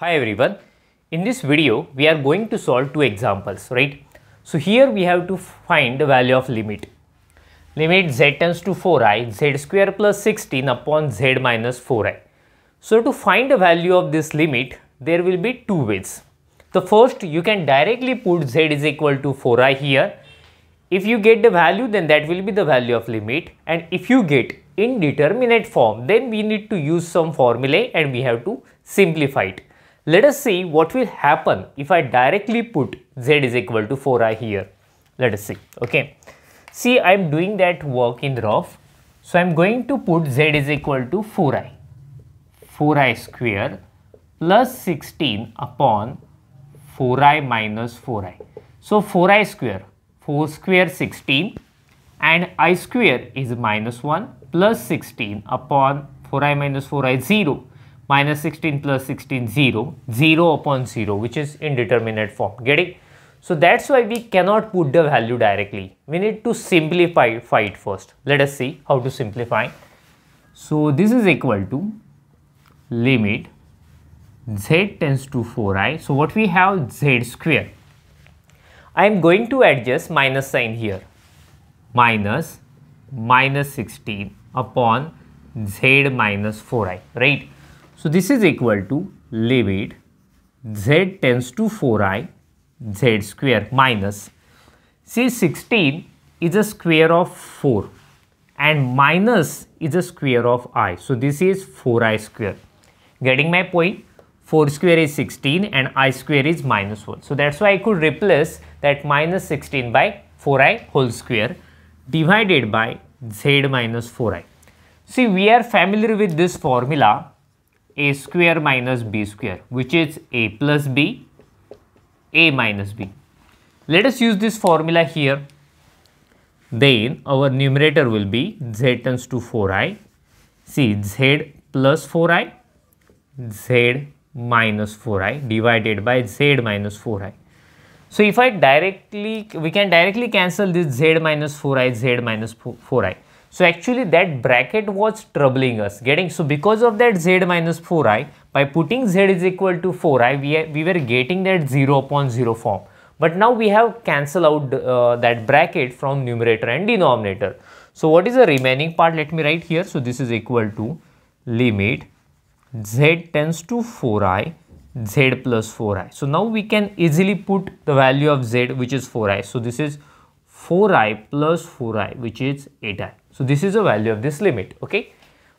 Hi everyone. In this video, we are going to solve two examples, right? So here we have to find the value of limit. Limit z tends to 4i, z square plus 16 upon z minus 4i. So to find the value of this limit, there will be two ways. The first, you can directly put z is equal to 4i here. If you get the value, then that will be the value of limit. And if you get indeterminate form, then we need to use some formulae and we have to simplify it. Let us see what will happen if I directly put z is equal to 4i here. Let us see. Okay. See, I am doing that work in rough. So, I am going to put z is equal to 4i. 4i square plus 16 upon 4i minus 4i. So, 4i square, 4 square 16 and i square is minus 1 plus 16 upon 4i minus 4i 0 minus 16 plus 16 0 0 upon 0 which is indeterminate form. Getting? So that's why we cannot put the value directly. We need to simplify it first. Let us see how to simplify. So this is equal to limit z tends to 4i so what we have? z square. I am going to adjust minus sign here. Minus minus 16 upon z minus 4i right so this is equal to limit z tends to 4i z square minus see 16 is a square of 4 and minus is a square of i. So this is 4i square. Getting my point? 4 square is 16 and i square is minus 1. So that's why I could replace that minus 16 by 4i whole square divided by z minus 4i. See we are familiar with this formula a square minus b square which is a plus b, a minus b. Let us use this formula here. Then our numerator will be z tends to 4i. See z plus 4i, z minus 4i divided by z minus 4i. So if I directly, we can directly cancel this z minus 4i, z minus 4i. So actually that bracket was troubling us getting so because of that z minus 4i by putting z is equal to 4i we, we were getting that 0 upon 0 form but now we have cancel out uh, that bracket from numerator and denominator. So what is the remaining part let me write here so this is equal to limit z tends to 4i z plus 4i. So now we can easily put the value of z which is 4i. So this is 4i plus 4i which is 8i. So this is the value of this limit, okay.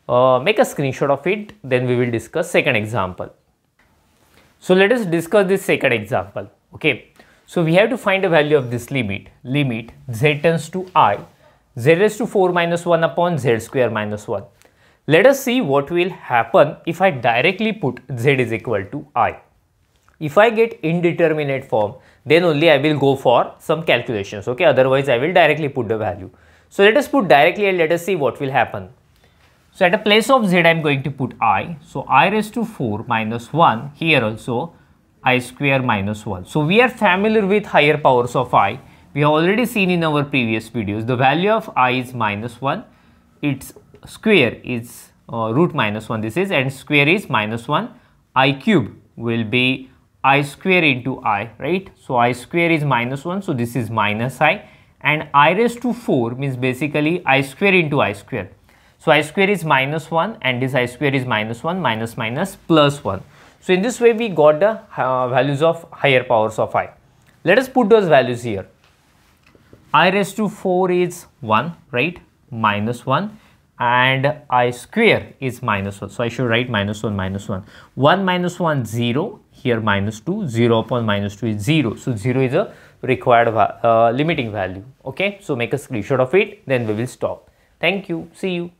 Uh, make a screenshot of it, then we will discuss second example. So let us discuss this second example, okay. So we have to find the value of this limit, limit z tends to i, z raised to 4 minus 1 upon z square minus 1. Let us see what will happen if I directly put z is equal to i. If I get indeterminate form, then only I will go for some calculations, okay. Otherwise, I will directly put the value. So let us put directly and let us see what will happen. So at a place of z I am going to put i. So i raised to 4 minus 1 here also i square minus 1. So we are familiar with higher powers of i. We have already seen in our previous videos the value of i is minus 1. Its square is uh, root minus 1 this is and square is minus 1. i cube will be i square into i right. So i square is minus 1 so this is minus i and i raised to 4 means basically i square into i square. So i square is minus 1 and this i square is minus 1 minus minus plus 1. So in this way we got the uh, values of higher powers of i. Let us put those values here. i raised to 4 is 1 right minus 1 and i square is minus 1. So I should write minus 1 minus 1. 1 minus 1 0 here minus 2 0 upon minus 2 is 0. So 0 is a required uh, limiting value. Okay? So make a screenshot of it then we will stop. Thank you. See you